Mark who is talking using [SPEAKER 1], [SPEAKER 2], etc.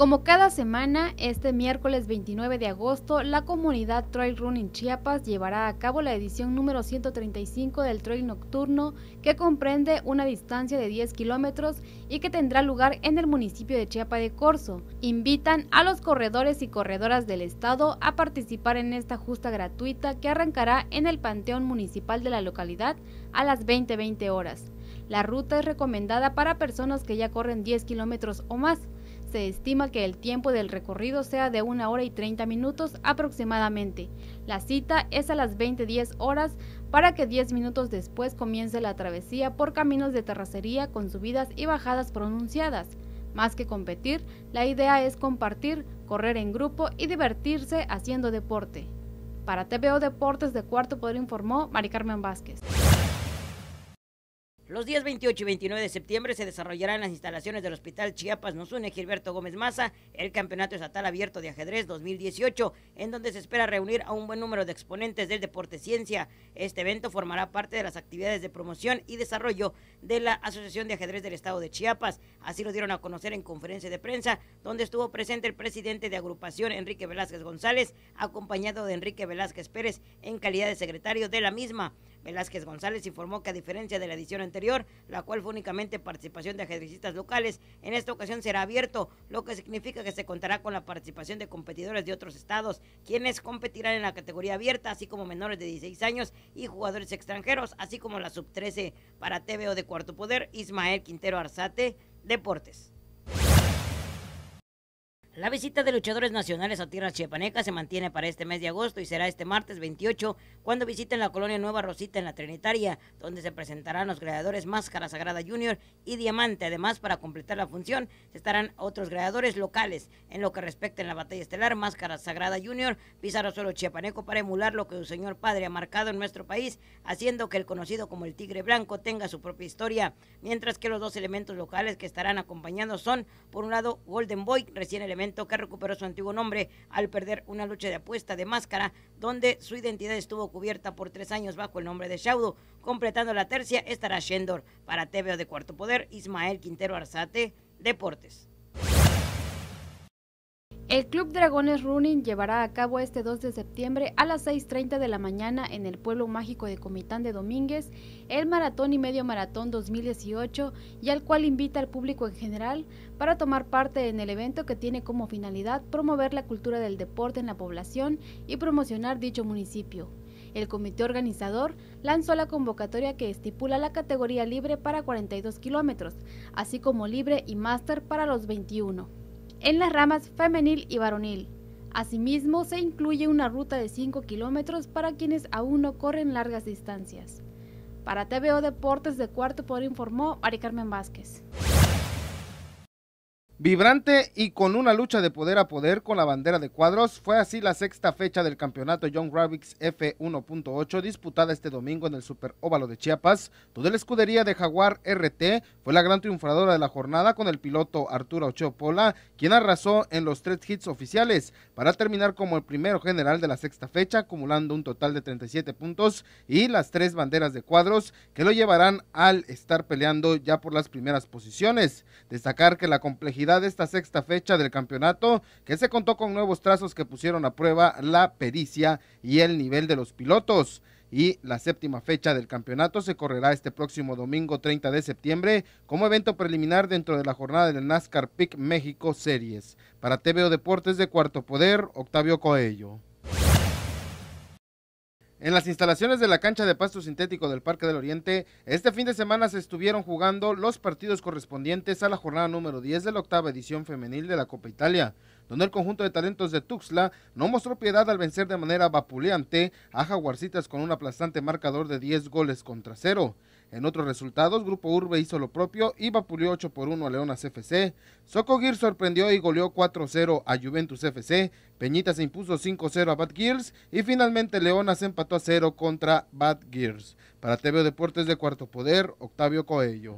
[SPEAKER 1] como cada semana, este miércoles 29 de agosto, la comunidad Trail Running Chiapas llevará a cabo la edición número 135 del Trail Nocturno, que comprende una distancia de 10 kilómetros y que tendrá lugar en el municipio de Chiapa de Corzo. Invitan a los corredores y corredoras del estado a participar en esta justa gratuita que arrancará en el Panteón Municipal de la localidad a las 20:20 horas. La ruta es recomendada para personas que ya corren 10 kilómetros o más se estima que el tiempo del recorrido sea de una hora y 30 minutos aproximadamente. La cita es a las 20.10 horas para que 10 minutos después comience la travesía por caminos de terracería con subidas y bajadas pronunciadas. Más que competir, la idea es compartir, correr en grupo y divertirse haciendo deporte. Para TVO Deportes de Cuarto Poder informó Mari Carmen Vázquez.
[SPEAKER 2] Los días 28 y 29 de septiembre se desarrollará en las instalaciones del Hospital Chiapas nos une Gilberto Gómez Maza el Campeonato Estatal Abierto de Ajedrez 2018, en donde se espera reunir a un buen número de exponentes del deporte ciencia. Este evento formará parte de las actividades de promoción y desarrollo de la Asociación de Ajedrez del Estado de Chiapas. Así lo dieron a conocer en conferencia de prensa, donde estuvo presente el presidente de agrupación Enrique Velázquez González, acompañado de Enrique Velázquez Pérez en calidad de secretario de la misma. Velázquez González informó que a diferencia de la edición anterior, la cual fue únicamente participación de ajedrecistas locales, en esta ocasión será abierto, lo que significa que se contará con la participación de competidores de otros estados, quienes competirán en la categoría abierta, así como menores de 16 años y jugadores extranjeros, así como la sub-13 para TVO de Cuarto Poder, Ismael Quintero Arzate, Deportes. La visita de luchadores nacionales a tierras chiapanecas se mantiene para este mes de agosto y será este martes 28 cuando visiten la colonia Nueva Rosita en la Trinitaria, donde se presentarán los creadores Máscara Sagrada Junior y Diamante. Además, para completar la función, estarán otros creadores locales. En lo que respecta a la batalla estelar, Máscara Sagrada Junior pisará suelo chiapaneco para emular lo que su señor padre ha marcado en nuestro país, haciendo que el conocido como el Tigre Blanco tenga su propia historia. Mientras que los dos elementos locales que estarán acompañando son, por un lado, Golden Boy, recién que recuperó su antiguo nombre al perder una lucha de apuesta de máscara, donde su identidad estuvo cubierta por tres años bajo el nombre de Shaudo. Completando la tercia estará Shendor. Para TVO de Cuarto Poder, Ismael Quintero Arzate, Deportes.
[SPEAKER 1] El Club Dragones Running llevará a cabo este 2 de septiembre a las 6.30 de la mañana en el pueblo mágico de Comitán de Domínguez el Maratón y Medio Maratón 2018 y al cual invita al público en general para tomar parte en el evento que tiene como finalidad promover la cultura del deporte en la población y promocionar dicho municipio. El comité organizador lanzó la convocatoria que estipula la categoría libre para 42 kilómetros, así como libre y máster para los 21 en las ramas femenil y varonil. Asimismo, se incluye una ruta de 5 kilómetros para quienes aún no corren largas distancias. Para TVO Deportes de Cuarto Poder informó Ari Carmen Vázquez.
[SPEAKER 3] Vibrante y con una lucha de poder a poder con la bandera de cuadros, fue así la sexta fecha del campeonato Young Rabbits F1.8 disputada este domingo en el Super Óvalo de Chiapas, donde la escudería de Jaguar RT fue la gran triunfadora de la jornada con el piloto Arturo Ochoa Pola, quien arrasó en los tres hits oficiales para terminar como el primero general de la sexta fecha, acumulando un total de 37 puntos y las tres banderas de cuadros que lo llevarán al estar peleando ya por las primeras posiciones. Destacar que la complejidad de esta sexta fecha del campeonato, que se contó con nuevos trazos que pusieron a prueba la pericia y el nivel de los pilotos. Y la séptima fecha del campeonato se correrá este próximo domingo 30 de septiembre como evento preliminar dentro de la jornada del NASCAR PIC México Series. Para TVO Deportes de Cuarto Poder, Octavio Coello. En las instalaciones de la cancha de pasto sintético del Parque del Oriente, este fin de semana se estuvieron jugando los partidos correspondientes a la jornada número 10 de la octava edición femenil de la Copa Italia, donde el conjunto de talentos de Tuxtla no mostró piedad al vencer de manera vapuleante a Jaguarcitas con un aplastante marcador de 10 goles contra cero. En otros resultados, Grupo Urbe hizo lo propio y vapuleó 8 por 1 a Leonas FC. Socogir sorprendió y goleó 4-0 a Juventus FC. Peñita se impuso 5-0 a Bad Gears y finalmente Leonas empató a 0 contra Bad Gears. Para TV Deportes de Cuarto Poder, Octavio Coello.